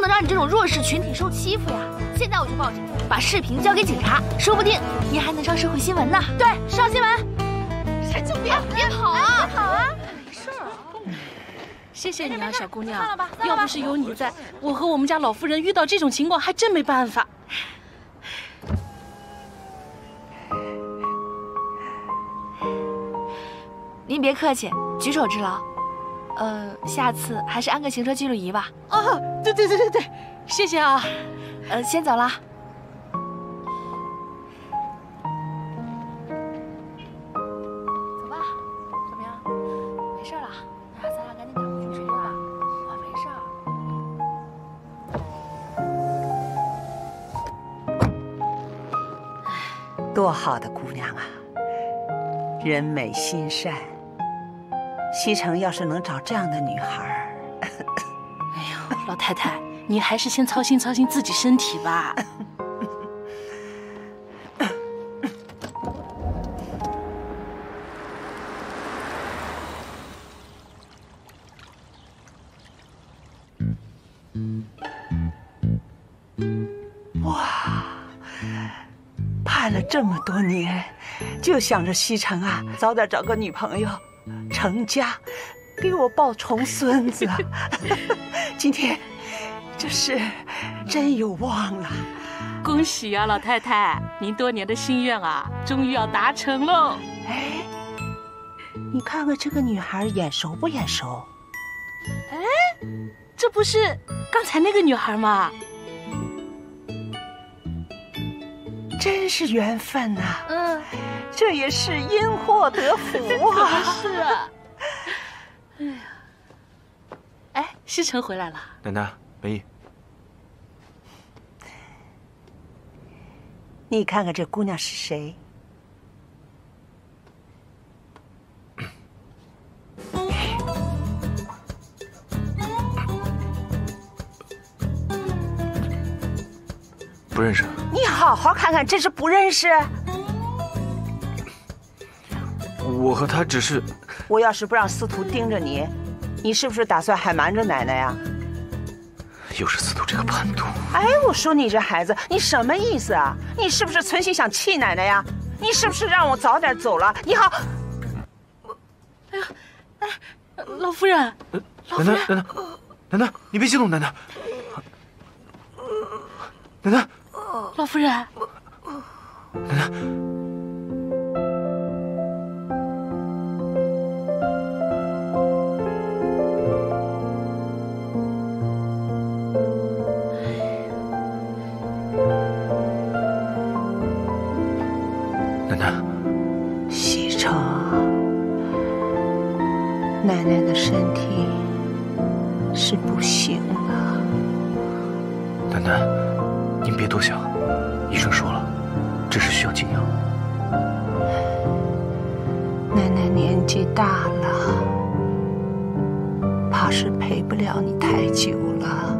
不能让你这种弱势群体受欺负呀！现在我就报警，把视频交给警察，说不定你还能上社会新闻呢。对，上新闻。神经病别跑啊！别跑啊！没事啊。谢谢你啊，小姑娘。要不是有你在，我和我们家老夫人遇到这种情况还真没办法。您别客气，举手之劳。呃，下次还是安个行车记录仪吧。哦，对对对对对，谢谢啊。呃，先走了。走吧，怎么样？没事了，那咱俩赶紧赶回去睡觉吧。我没事。多好的姑娘啊，人美心善。西城要是能找这样的女孩，哎呦，老太太，你还是先操心操心自己身体吧。哇，盼了这么多年，就想着西城啊，早点找个女朋友。成家，给我抱重孙子，今天这是真有望了。恭喜啊，老太太，您多年的心愿啊，终于要达成喽！哎，你看看这个女孩眼熟不眼熟？哎，这不是刚才那个女孩吗？真是缘分呐！嗯。这也是因祸得福啊！是啊。哎呀，哎，师承回来了。奶奶，梅姨，你看看这姑娘是谁？不认识。你好好看看，这是不认识。我和他只是，我要是不让司徒盯着你，你是不是打算还瞒着奶奶呀？又是司徒这个叛徒！哎，我说你这孩子，你什么意思啊？你是不是存心想气奶奶呀？你是不是让我早点走了？你好，哎呀，哎，老夫人，奶奶，奶奶，奶奶，你别激动，奶奶，奶奶，老夫人，奶奶。奶奶。西城，奶奶的身体是不行了。奶奶，您别多想，医生说了，只是需要静养。奶奶年纪大了，怕是陪不了你太久了。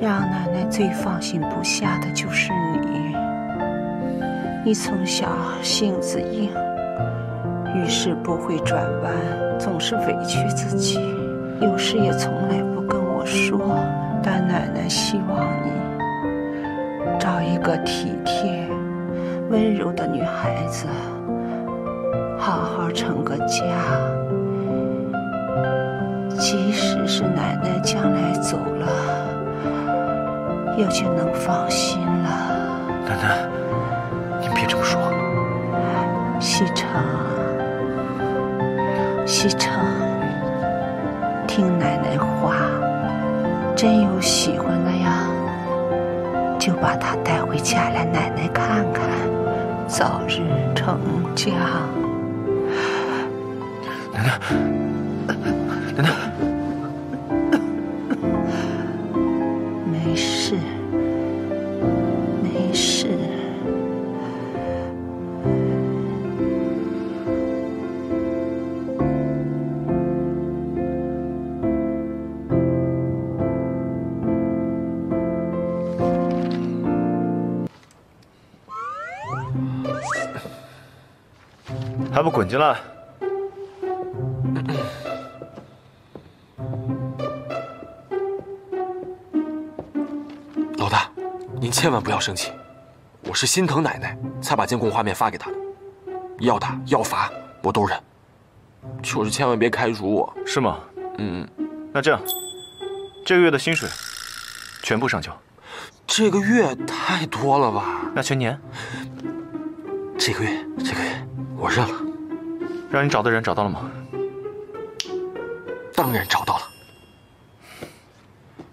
让奶奶最放心不下的就是你，你从小性子硬。遇事不会转弯，总是委屈自己，有事也从来不跟我说。但奶奶希望你找一个体贴、温柔的女孩子，好好成个家。即使是奶奶将来走了，也就能放心了。奶奶，您别这么说。西城。西城，听奶奶话，真有喜欢的呀，就把他带回家来，奶奶看看，早日成家。奶奶，奶奶。还不滚进来！老大，您千万不要生气，我是心疼奶奶才把监控画面发给她的，要打要罚我都认，就是千万别开除我。是吗？嗯，那这样，这个月的薪水全部上交。这个月太多了吧？那全年？这个月，这个月我认了。让你找的人找到了吗？当然找到了。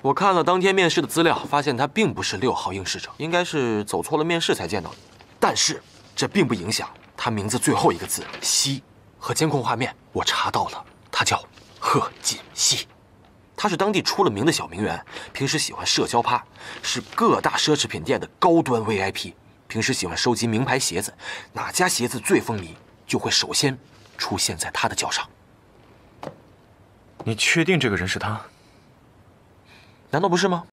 我看了当天面试的资料，发现他并不是六号应试者，应该是走错了面试才见到的。但是这并不影响他名字最后一个字“西”和监控画面，我查到了，他叫贺锦西，他是当地出了名的小名媛，平时喜欢社交趴，是各大奢侈品店的高端 VIP，平时喜欢收集名牌鞋子，哪家鞋子最风靡，就会首先出现在他的脚上。你确定这个人是他？难道不是吗？